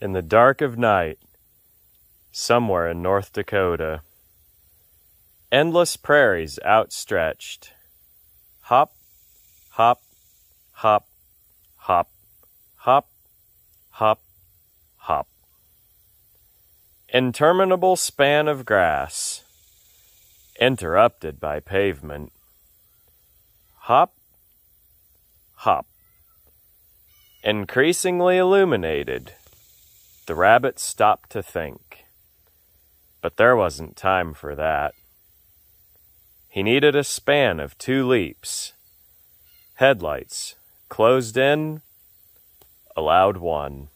in the dark of night, somewhere in North Dakota. Endless prairies outstretched. Hop, hop, hop, hop, hop, hop, hop. Interminable span of grass, interrupted by pavement. Hop, hop. Increasingly illuminated, the rabbit stopped to think. But there wasn't time for that. He needed a span of two leaps. Headlights closed in, allowed one.